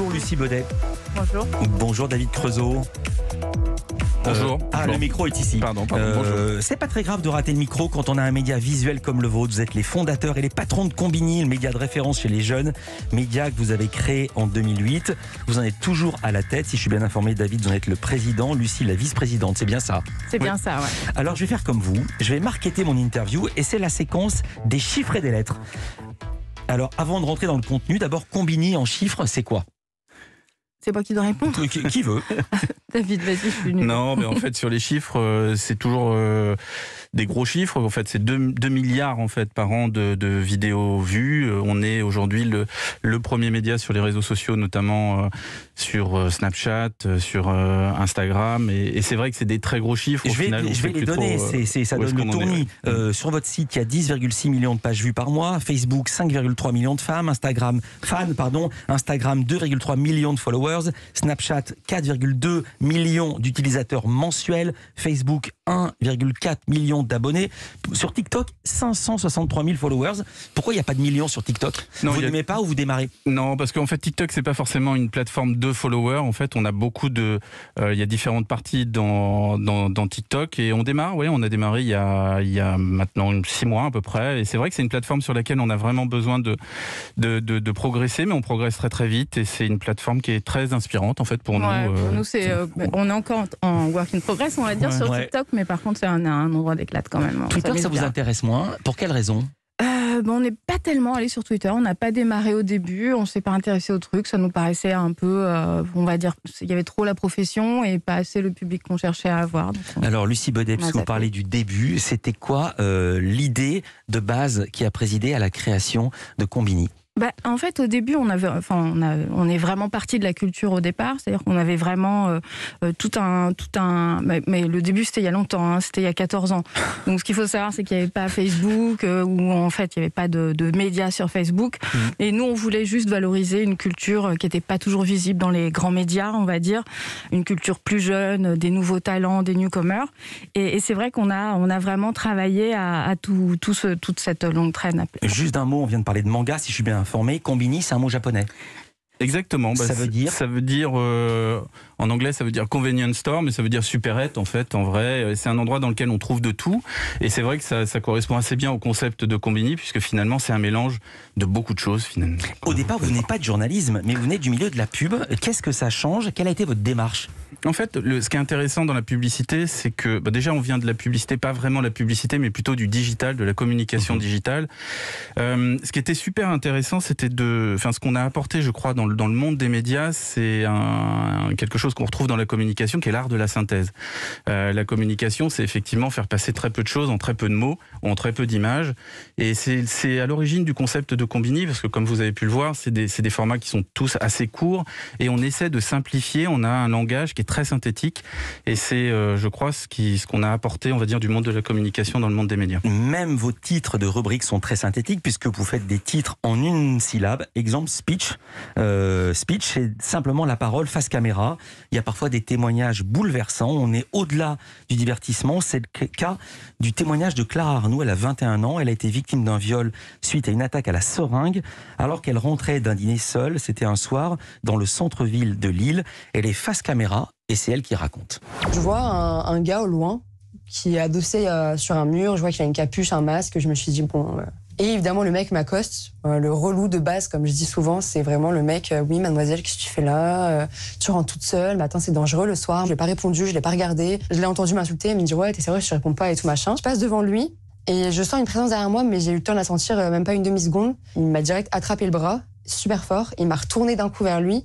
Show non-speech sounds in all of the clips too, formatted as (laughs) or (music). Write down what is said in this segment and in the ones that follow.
Bonjour Lucie Baudet. Bonjour. Bonjour David Creusot. Bonjour. Euh, ah, Bonjour. le micro est ici. Pardon, pardon, Euh, C'est pas très grave de rater le micro quand on a un média visuel comme le vôtre. Vous êtes les fondateurs et les patrons de Combini, le média de référence chez les jeunes. Média que vous avez créé en 2008. Vous en êtes toujours à la tête. Si je suis bien informé, David, vous en êtes le président. Lucie, la vice-présidente. C'est bien ça. C'est bien ça, ouais. Alors je vais faire comme vous. Je vais marketer mon interview et c'est la séquence des chiffres et des lettres. Alors avant de rentrer dans le contenu, d'abord Combini en chiffres, c'est quoi? C'est moi qui dois répondre. qui, qui veut? (laughs) David, vas-y, je suis. Non, mais en fait, sur les chiffres, euh, c'est toujours euh, des gros chiffres. En fait, c'est 2, milliards en fait par an de, de vidéos vues. Euh, On est aujourd'hui le, le premier média sur les réseaux sociaux, notamment euh, sur Snapchat, sur euh, Instagram. Et, et c'est vrai que c'est des très gros chiffres. Au Je vais, final, on je vais les donner, trop, ça donne le est. Euh, sur votre site, il y a 10,6 millions de pages vues par mois, Facebook 5,3 millions de femmes, Instagram fans, pardon, Instagram 2,3 millions de followers, Snapchat 4,2 millions d'utilisateurs mensuels, Facebook 1,4 million d'abonnés, sur TikTok 563 000 followers. Pourquoi il n'y a pas de millions sur TikTok? Non, Vous y a- n'aimez pas ou vous démarrez? Non, parce qu'en fait TikTok c'est pas forcément une plateforme de followers. En fait, on a beaucoup de, euh, il y a différentes parties dans, dans, dans TikTok et on démarre. Oui, on a démarré il y a, il y a maintenant six mois à peu près. Et c'est vrai que c'est une plateforme sur laquelle on a vraiment besoin de, de, de, de progresser, mais on progresse très très vite et c'est une plateforme qui est très inspirante en fait pour Ouais, nous. pour euh, nous, c'est, euh, on est encore en work in progress, on va dire, Ouais. sur Ouais. TikTok, mais par contre, c'est un, un endroit d'éclate quand même. Twitter, ça, vous intéresse intéresse moins Pour quelle raison Euh, ben, on n'est pas tellement allé sur Twitter, on n'a pas démarré au début, on s'est pas intéressé au truc, ça nous paraissait un peu, euh, on va dire, il y avait trop la profession et pas assez le public qu'on cherchait à avoir. on- Alors Lucie Baudet, puisque vous ça parlez du début, c'était quoi euh, l'idée de base qui a présidé à la création de Combini Bah, en fait, au début, on, avait, enfin, on, a- on est vraiment parti de la culture au départ. C'est-à-dire qu'on avait vraiment euh, euh, tout un. Tout un mais, mais le début, c'était il y a longtemps, hein, c'était il y a 14 ans. (laughs) Donc ce qu'il faut savoir, c'est qu'il n'y avait pas Facebook, euh, ou en fait, il n'y avait pas de, de médias sur Facebook. Et nous, on voulait juste valoriser une culture euh, qui n'était pas toujours visible dans les grands médias, on va dire. Une culture plus jeune, des nouveaux talents, des newcomers. Et, et c'est vrai qu'on a, on a vraiment travaillé à, à tout, tout ce, toute cette longue traîne. Juste d'un mot, on vient de parler de manga, si je suis bien informé. Combini, c'est un mot japonais. Exactement. Ça veut c'est- dire Ça veut dire euh, en anglais, ça veut dire convenience store, mais ça veut dire supérette en fait. En vrai, c'est un endroit dans lequel on trouve de tout, et c'est vrai que ça, ça correspond assez bien au concept de Combini, puisque finalement, c'est un mélange de beaucoup de choses finalement. Au départ, vous venez pas de journalisme, mais vous venez du milieu de la pub. Qu'est-ce que ça change? Quelle a été votre démarche? En fait, le, ce qui est intéressant dans la publicité, c'est que bah, déjà on vient de la publicité, pas vraiment la publicité, mais plutôt du digital, de la communication Mhm. digitale. Euh, ce qui était super intéressant, c'était de, enfin, ce qu'on a apporté, je crois, dans dans le monde des médias, c'est quelque chose qu'on retrouve dans la communication, qui est l'art de la synthèse. Euh, la communication, c'est effectivement faire passer très peu de choses en très peu de mots, en très peu d'images, et c'est à l'origine du concept de Combini, parce que comme vous avez pu le voir, c'est des, formats qui sont tous assez courts, et on essaie de simplifier. On a un langage qui est très synthétique, et c'est, euh, je crois, ce qu'on a apporté, on va dire, du monde de la communication dans le monde des médias. Même vos titres de rubriques sont très synthétiques, puisque vous faites des titres en une syllabe. Exemple, speech. Euh, speech, c'est simplement la parole face caméra. Il y a parfois des témoignages bouleversants. On est au-delà du divertissement. C'est le cas du témoignage de Clara Arnoux. Elle a 21 ans. Elle a été victime d'un viol suite à une attaque à la seringue, alors qu'elle rentrait d'un dîner seule. C'était un soir dans le centre-ville de Lille. Elle est face caméra et c'est elle qui raconte. Je vois un, un gars au loin qui est adossé euh, sur un mur. Je vois qu'il a une capuche, un masque. Je me suis dit, bon. euh. Et évidemment, le mec m'accoste. Euh, le relou de base, comme je dis souvent, c'est vraiment le mec euh, Oui, mademoiselle, qu'est-ce que tu fais là? Euh, Tu rentres toute seule. Attends, c'est dangereux le soir. Je l'ai pas répondu, je l'ai pas regardé. Je l'ai entendu m'insulter. Il me dit Ouais, t'es sérieux, je te réponds pas et tout machin. Je passe devant lui et je sens une présence derrière moi, mais j'ai eu le temps de la sentir même pas une demi-seconde. Il m'a direct attrapé le bras, super fort. Il m'a retourné d'un coup vers lui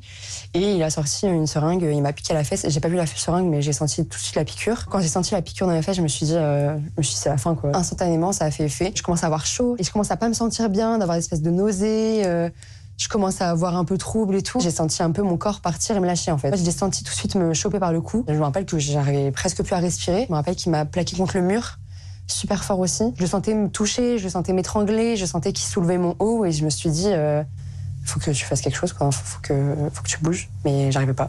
et il a sorti une seringue. Il m'a piqué à la fesse. J'ai pas vu la seringue, mais j'ai senti tout de suite la piqûre. Quand j'ai senti la piqûre dans la fesse, je me suis dit, euh, je me suis dit, c'est la fin quoi. Instantanément, ça a fait effet. Je commence à avoir chaud et je commence à pas me sentir bien, d'avoir une espèce de nausée. euh, je commence à avoir un peu trouble et tout. J'ai senti un peu mon corps partir et me lâcher en fait. Je l'ai senti tout de suite me choper par le cou. Je me rappelle que j'arrivais presque plus à respirer. Je me rappelle qu'il m'a plaqué contre le mur super fort aussi. Je sentais me toucher, je sentais m'étrangler, je sentais qu'il soulevait mon haut et je me suis dit, euh, faut que tu fasses quelque chose, quoi. Faut, que tu bouges. Mais j'arrivais pas.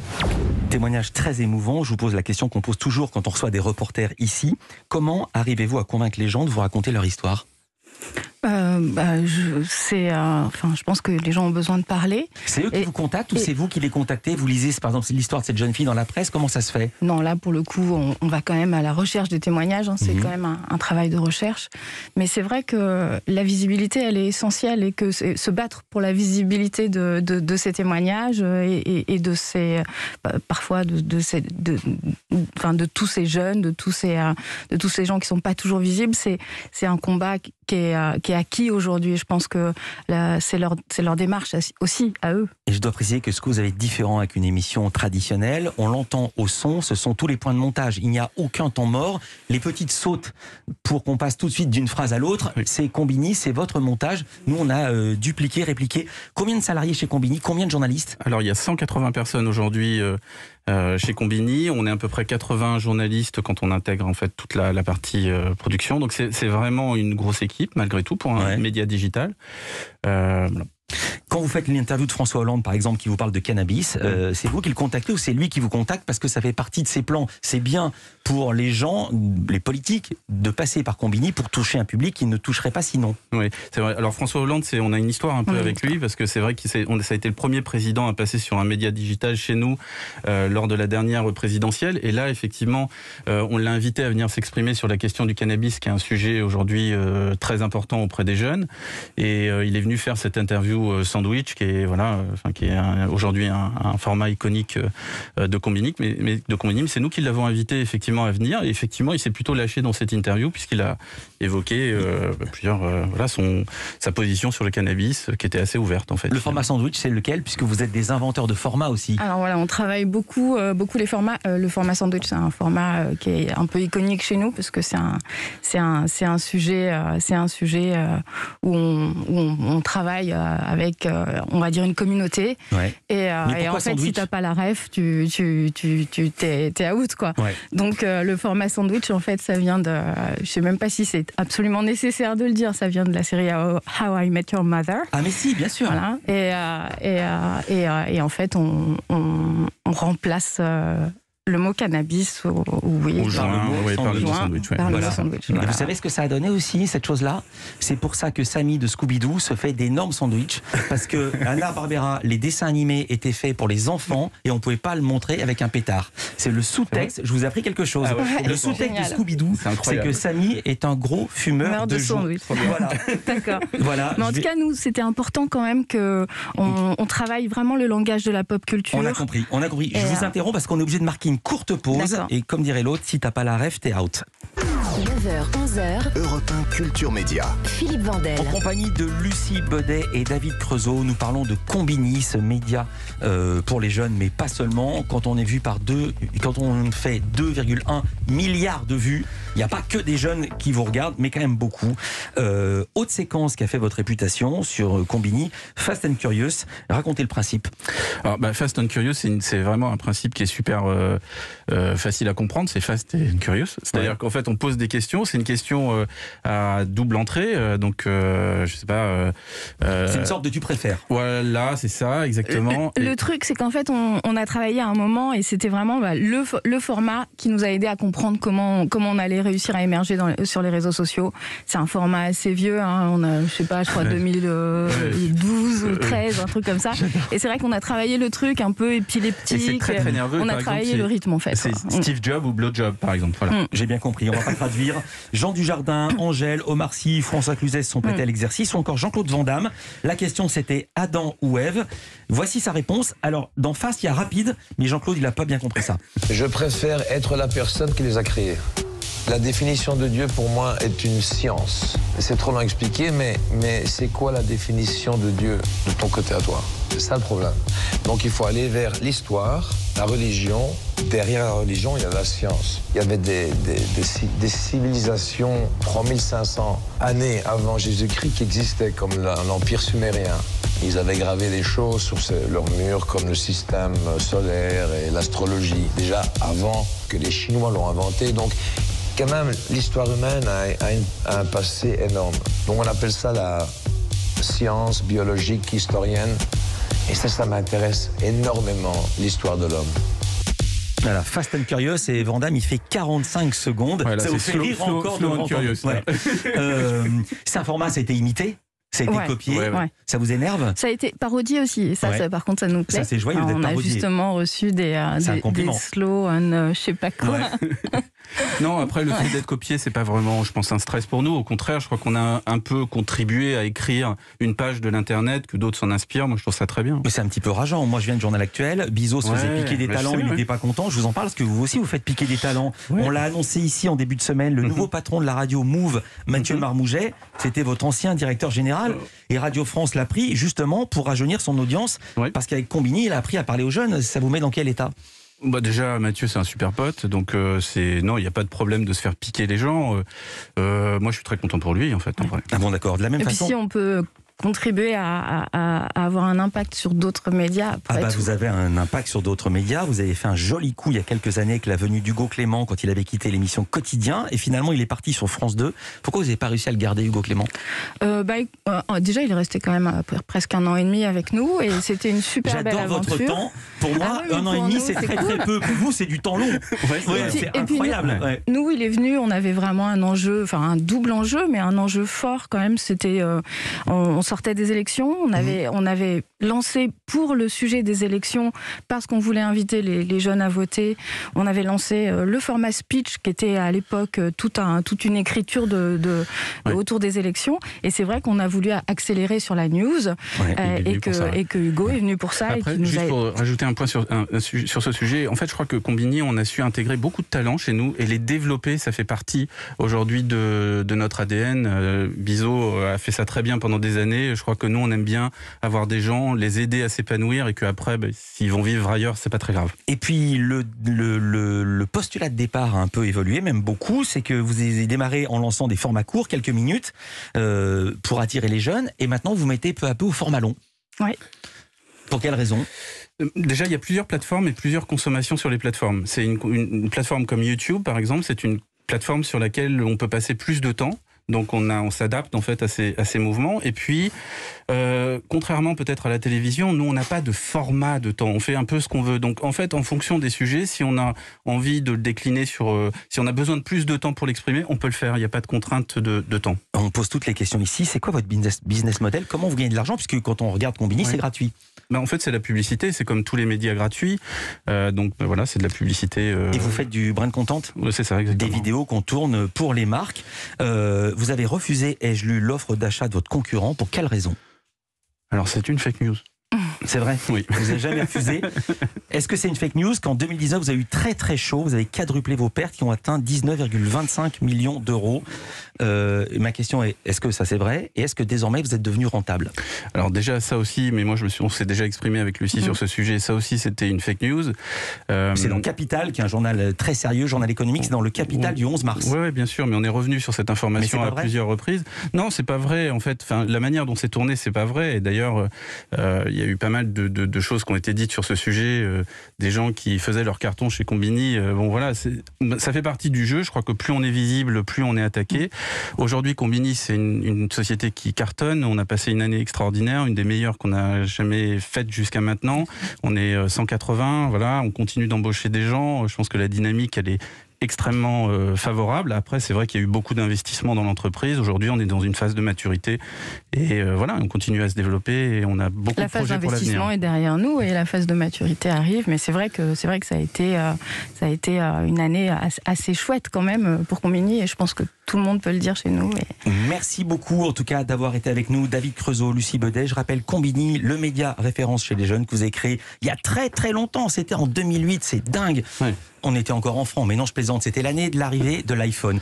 Témoignage très émouvant. Je vous pose la question qu'on pose toujours quand on reçoit des reporters ici. Comment arrivez-vous à convaincre les gens de vous raconter leur histoire? Euh, bah, je, c'est, euh, enfin, je pense que les gens ont besoin de parler. C'est eux qui Et- vous contactent ou c'est vous qui les contactez? Vous lisez par exemple l'histoire de cette jeune fille dans la presse Comment ça se fait? Non, là, pour le coup, on, on va quand même à la recherche des témoignages. hein, c'est Mhm. quand même un, un travail de recherche. Mais c'est vrai que la visibilité, elle est essentielle et que se battre pour la visibilité de, de- de ces témoignages euh, et, de ces, parfois de, de, ces, de, enfin, de tous ces jeunes, de tous ces, de tous ces gens qui sont pas toujours visibles, c'est, c'est un combat qui est, euh, qui est acquis aujourd'hui. Je pense que c'est leur, c'est leur démarche aussi à eux. Et je dois préciser que ce que vous avez de différent avec une émission traditionnelle, on l'entend au son, ce sont tous les points de montage. Il n'y a aucun temps mort. Les petites sautes pour qu'on passe tout de suite d'une phrase à l'autre, Oui. c'est Combini, c'est votre montage. Nous, on a euh, dupliqué, répliqué. Combien de salariés chez Combini? Combien de journalistes? Alors il y a 180 personnes aujourd'hui euh, euh, chez Combini. On est à peu près 80 journalistes quand on intègre en fait toute la, la partie euh, production. Donc c'est c'est vraiment une grosse équipe malgré tout pour un Ouais. média digital. Euh, voilà. Quand vous faites l'interview de François Hollande, par exemple, qui vous parle de cannabis, euh, c'est vous qui le contactez ou c'est lui qui vous contacte parce que ça fait partie de ses plans C'est bien pour les gens, les politiques, de passer par Combini pour toucher un public qui ne toucherait pas sinon. Oui, c'est vrai. Alors François Hollande, c'est on a une histoire un peu avec lui parce que c'est vrai que ça a été le premier président à passer sur un média digital chez nous euh, lors de la dernière présidentielle. Et là, effectivement, euh, on l'a invité à venir s'exprimer sur la question du cannabis, qui est un sujet aujourd'hui euh, très important auprès des jeunes. Et euh, il est venu faire cette interview euh, sandwich, qui est voilà, euh, enfin qui est aujourd'hui un, un format iconique euh, de Combini, mais, mais de c'est nous qui l'avons invité effectivement à venir. Et effectivement, il s'est plutôt lâché dans cette interview puisqu'il a évoqué euh, plusieurs euh, voilà son sa position sur le cannabis qui était assez ouverte en fait. Le format sandwich, c'est lequel Puisque vous êtes des inventeurs de formats aussi. Alors voilà, on travaille beaucoup, euh, beaucoup les formats. Euh, le format sandwich, c'est un format euh, qui est un peu iconique chez nous parce que c'est un, c'est un, c'est un sujet, euh, c'est un sujet euh, où, on, où on, on travaille avec, euh, on va dire une communauté. Ouais. Et, euh, et en fait, si t'as pas la ref, tu, tu, tu, tu t'es, t'es out quoi. Ouais. Donc euh, le format sandwich, en fait, ça vient de, je sais même pas si c'est absolument nécessaire de le dire, ça vient de la série How I Met Your Mother. Ah mais si, bien sûr. Voilà. Et, et, et, en fait, on, on, on remplace le mot cannabis au, au joint, mot ouais, par le mot joint, sandwich. ouais. par le mot Voilà. sandwich, Et voilà. vous savez ce que ça a donné aussi, cette chose-là? C'est pour ça que Samy de Scooby-Doo se fait d'énormes sandwichs. Parce que (laughs) Anna Barbera, les dessins animés étaient faits pour les enfants et on pouvait pas le montrer avec un pétard. C'est le sous-texte. Je vous ai appris quelque chose. Ah ouais, le sous-texte de. Scooby-Doo, C'est que Samy est un gros fumeur de, de sandwich. Voilà. (laughs) D'accord. voilà. Mais en tout vais- cas, nous, c'était important quand même que on, travaille vraiment le langage de la pop culture. On a compris, on a compris. Je vous euh, interromps parce qu'on est obligé de marquer une courte pause. Et comme dirait l'autre, si t'as pas la ref, t'es out. 9h, 11h, Europe 1 Culture Média. Philippe Vandel. En compagnie de Lucie Baudet et David Creusot, nous parlons de Combini, ce média euh, pour les jeunes, mais pas seulement. Quand on est vu par deux, quand on fait 2,1 milliards de vues, il n'y a pas que des jeunes qui vous regardent, mais quand même beaucoup. Euh, haute séquence qui a fait votre réputation sur Combini, Fast and Curious. Racontez le principe. Alors, bah, Fast and Curious, c'est vraiment un principe qui est super euh, euh, facile à comprendre. C'est Fast and Curious. C'est-à-dire Ouais. qu'en fait, on pose des questions. C'est une question euh, à double entrée. euh, donc, euh, je sais pas. euh, euh, C'est une sorte de tu préfères. Voilà, c'est ça, exactement. Le Et- truc, c'est qu'en fait, on, on a travaillé à un moment et c'était vraiment bah, le, fo- le format qui nous a aidé à comprendre comment, comment on allait réussir à émerger dans, les- sur les réseaux sociaux. C'est un format assez vieux, hein, on a, je sais pas, je crois Ouais. 2012 ou Euh, 13, un truc comme ça. Et c'est vrai qu'on a travaillé le truc un peu épileptique. c'est très très nerveux. on a travaillé le rythme en fait. C'est quoi. Steve Job ou Blow Job, par exemple. Voilà. Mm. J'ai bien compris, on va pas (laughs) traduire. Jean Dujardin, Angèle, Omar Sy, François Cluzet sont prêtés Mm. à l'exercice, ou encore Jean-Claude Van Damme. La question c'était Adam ou Ève? Voici sa réponse. Alors, d'en face, il y a rapide, mais Jean-Claude, il n'a pas bien compris ça. Je préfère être la personne qui les a créés. La définition de Dieu pour moi est une science. C'est trop long à expliquer, mais, mais c'est quoi la définition de Dieu de ton côté à toi? C'est ça le problème. Donc il faut aller vers l'histoire, la religion. Derrière la religion, il y a la science. Il y avait des, des, des ci- des civilisations 3500 années avant Jésus-Christ qui existaient, comme l'Empire sumérien. Ils avaient gravé des choses sur leurs murs, comme le système solaire et l'astrologie, déjà avant que les Chinois l'ont inventé. Donc, quand même, l'histoire humaine a, a une- a un passé énorme. Donc, on appelle ça la science biologique historienne. Et ça, ça m'intéresse énormément, l'histoire de l'homme. Voilà, Fast and Curious et Vandame, il fait 45 secondes. Voilà, ça vous c'est fait slow- rire slow- encore slow de and curious, Ouais. Euh, c'est un format, ça a été imité, ça a été Ouais. copié. Ouais, ouais. Ouais. Ça vous énerve? Ça a été parodie aussi. Ça, Ouais. ça, par contre, ça nous plaît. Ça, c'est joyeux d'être On a parodié. justement reçu des, euh, un des, des slow and euh, je sais pas quoi. Ouais. (laughs) Non, après le fait d'être copié, c'est pas vraiment, je pense, un stress pour nous. Au contraire, je crois qu'on a un peu contribué à écrire une page de l'internet que d'autres s'en inspirent. Moi, je trouve ça très bien. Mais c'est un petit peu rageant. Moi, je viens du journal actuel. Bizot se faisait piquer des talents, sais, il n'était pas content. Je vous en parle parce que vous aussi, vous faites piquer des talents. Ouais. On l'a annoncé ici en début de semaine. Le Mhm. nouveau patron de la radio Move, Mathieu Mhm. Marmouget, c'était votre ancien directeur général. Et Radio France l'a pris justement pour rajeunir son audience. Parce qu'avec Combini, il a appris à parler aux jeunes. Ça vous met dans quel état? Bah déjà, Mathieu, c'est un super pote, donc euh, c'est non, il n'y a pas de problème de se faire piquer les gens. Euh, euh, moi, je suis très content pour lui, en fait, en vrai. Ah bon, d'accord. De la même Et puis façon. si on peut contribuer à, à- à- à avoir un impact sur d'autres médias. Ah bah vous avez un impact sur d'autres médias. Vous avez fait un joli coup il y a quelques années avec la venue d'Hugo Clément quand il avait quitté l'émission Quotidien et finalement il est parti sur France 2. Pourquoi vous n'avez pas réussi à le garder Hugo Clément? Euh, bah, euh, déjà, il est resté quand même euh, presque un an et demi avec nous et c'était une super belle J'adore aventure. votre temps. Pour moi, Ah oui, un an et demi c'est très cool. très peu. Pour vous c'est du temps long. Ouais, c'est puis incroyable. nous- ouais. Nous, il est venu, on avait vraiment un enjeu, enfin un double enjeu, mais un enjeu fort quand même. C'était, euh, on, on sortait des élections, on avait, on avait lancé pour le sujet des élections, parce qu'on voulait inviter les, les jeunes à voter, on avait lancé euh, le format speech, qui était à l'époque euh, tout un, toute une écriture de, de- Ouais. autour des élections. Et c'est vrai qu'on a voulu accélérer sur la news, euh, et, que, et Hugo est venu pour ça. Après, nous juste a- pour rajouter un point sur, un- ce sujet, en fait, je crois que Combini, on a su intégrer beaucoup de talents chez nous et les développer. Ça fait partie aujourd'hui de, de notre ADN. Euh, Bizot a fait ça très bien pendant des années. Je crois que nous, on aime bien avoir des gens, les aider à s'épanouir et qu'après, ben, s'ils vont vivre ailleurs, c'est pas très grave. Et puis le, le, le, le postulat de départ a un peu évolué, même beaucoup. C'est que vous avez démarré en lançant des formats courts, quelques minutes, euh, pour attirer les jeunes, et maintenant vous mettez peu à peu au format long. Ouais. Pour quelle raison? Euh, Déjà, il y a plusieurs plateformes et plusieurs consommations sur les plateformes. C'est une, une- une plateforme comme YouTube, par exemple, c'est une plateforme sur laquelle on peut passer plus de temps. Donc on, a, on s'adapte en fait à ces, à ces mouvements. Et puis, euh, contrairement peut-être à la télévision, nous on n'a pas de format de temps. On fait un peu ce qu'on veut. Donc en fait, en fonction des sujets, si on a envie de le décliner sur, euh, si on a besoin de plus de temps pour l'exprimer, on peut le faire. Il n'y a pas de contrainte de, de temps. On pose toutes les questions ici. C'est quoi votre business, business model? Comment vous gagnez de l'argent? Puisque quand on regarde Combini, c'est gratuit. En fait, c'est la publicité. C'est comme tous les médias gratuits. Euh, donc ben, voilà, c'est de la publicité. euh, Et vous faites du brand content ouais, C'est ça des exactement. vidéos qu'on tourne pour les marques. Euh, vous avez refusé, ai-je lu, l'offre d'achat de votre concurrent. Pour quelle raison? Alors c'est une fake news. C'est vrai Oui. Vous n'avez jamais refusé. (laughs) Est-ce que c'est une fake news qu'en 2019, vous avez eu très très chaud, vous avez quadruplé vos pertes qui ont atteint 19,25 millions d'euros? Euh, Ma question est, est-ce que ça c'est vrai? Et est-ce que désormais vous êtes devenu rentable? Alors déjà ça aussi, mais moi je me suis, on s'est déjà exprimé avec Lucie sur ce sujet. Ça aussi c'était une fake news. Euh, C'est dans Capital, qui est un journal très sérieux, journal économique, c'est dans le Capital du 11 mars. Oui, bien sûr, mais on est revenu sur cette information à vrai plusieurs reprises. Non, c'est pas vrai. En fait, enfin, la manière dont c'est tourné, c'est pas vrai. Et d'ailleurs, euh, il y a eu pas mal de, de- de choses qui ont été dites sur ce sujet. euh, des gens qui faisaient leur carton chez Combini. euh, bon, voilà, ça fait partie du jeu. Je crois que plus on est visible, plus on est attaqué. Aujourd'hui, Combini, c'est une, une société qui cartonne. On a passé une année extraordinaire, une des meilleures qu'on a jamais faites jusqu'à maintenant. On est euh, 180. Voilà, on continue d'embaucher des gens. Je pense que la dynamique, elle est extrêmement euh, favorable. Après, c'est vrai qu'il y a eu beaucoup d'investissements dans l'entreprise. Aujourd'hui, on est dans une phase de maturité et euh, voilà, on continue à se développer et on a beaucoup La de phase projets pour d'investissement l'avenir. est derrière nous et la phase de maturité arrive, mais c'est vrai que c'est vrai que ça a été euh, ça a été euh, une année as- assez chouette quand même pour Combini et je pense que tout le monde peut le dire chez nous. Merci beaucoup en tout cas d'avoir été avec nous, David Creusot, Lucie Bedet. Je rappelle Combini, le média référence chez les jeunes que vous avez créé il y a très très longtemps. C'était en 2008, c'est dingue. Ouais. On était encore enfants, mais non, je plaisante. C'était l'année de l'arrivée de l'iPhone.